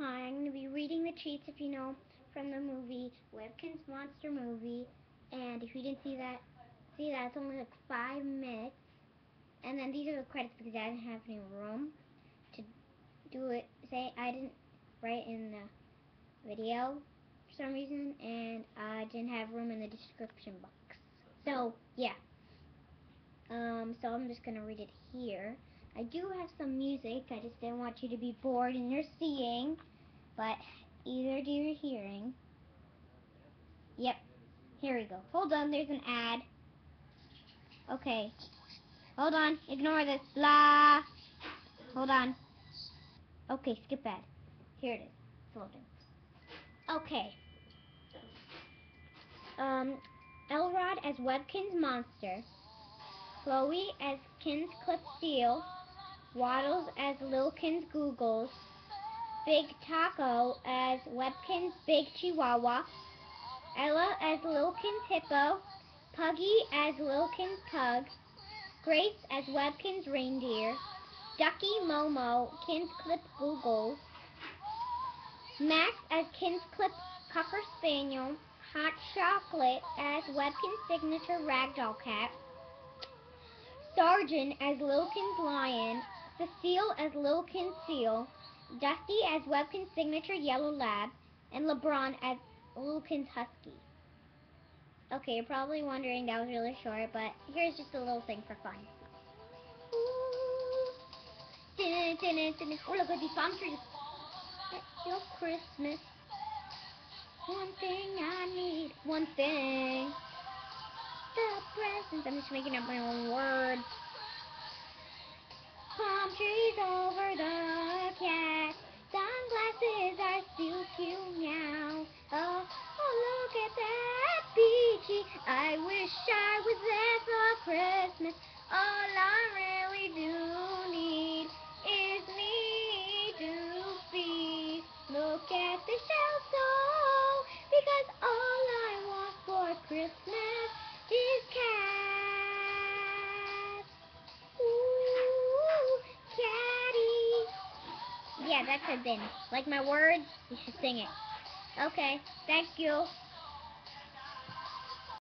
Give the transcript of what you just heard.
Hi, I'm going to be reading the cheats, if you know, from the movie Webkinz Monster Movie. And if you didn't see that, see that, it's only like five minutes. And then these are the credits because I didn't have any room to do it. Say I didn't write in the video for some reason, and I didn't have room in the description box. So, yeah. Um, so I'm just going to read it here. I do have some music. I just didn't want you to be bored in your seeing, but either do your hearing. Yep. Here we go. Hold on. There's an ad. Okay. Hold on. Ignore this. Blah. Hold on. Okay, skip ad. Here it is. Loading. Okay. Um, Elrod as Webkinz Monster. Chloe as Kinz Clip Steel. Waddles as Lil'Kinz Googles, Big Taco as Webkinz Big Chihuahua, Ella as Lil'Kinz Hippo, Puggy as Lil'Kinz Pug, Grace as Webkinz Reindeer, Ducky Momo, Kinz Clip Googles, Max as Kinz Clip Cocker Spaniel, Hot Chocolate as Webkinz Signature Ragdoll Cat, Sergeant as Lil'Kinz Lion, Cecile as Lil'Kinz Seal, Dusty as Webkinz Signature Yellow Lab, and LeBron as Lil'Kinz Husky. Okay, you're probably wondering that was really short, but here's just a little thing for fun. Oh, look at these palm trees. It's your Christmas. One thing I need, one thing. The presents. I'm just making up my own words palm trees over the cat. Sunglasses are still cute now. Oh, oh, look at that beachy. I wish I was there for Christmas. All I really do need is me to be. Look at the shelf, though, because all I want for Christmas Yeah, that's a bin. Like my words, you should sing it. Okay, thank you.